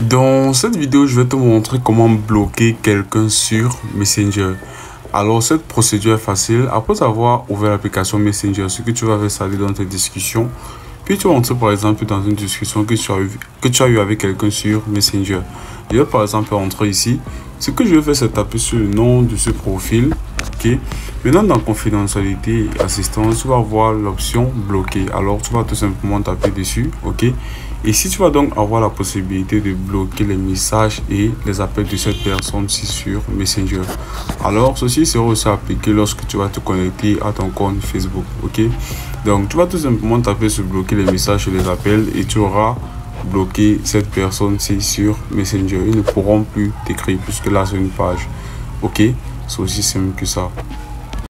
Dans cette vidéo, je vais te montrer comment bloquer quelqu'un sur Messenger. Alors, cette procédure est facile. Après avoir ouvert l'application Messenger, ce que tu vas faire, c'est aller dans tes discussions. Puis tu vas entrer par exemple dans une discussion que tu as eu, avec quelqu'un sur Messenger. Je vais par exemple entrer ici. Ce que je vais faire, c'est taper sur le nom de ce profil. ok? Maintenant, dans confidentialité assistance, tu vas voir l'option bloquer. Alors, tu vas tout simplement taper dessus. ok? Ici, tu vas donc avoir la possibilité de bloquer les messages et les appels de cette personne-ci sur Messenger. Alors, ceci sera aussi appliqué lorsque tu vas te connecter à ton compte Facebook. ok? Donc, tu vas tout simplement taper sur bloquer les messages et les appels et tu auras bloqué cette personne-ci sur Messenger. Ils ne pourront plus t'écrire puisque là, c'est une page. Ok? C'est aussi simple que ça.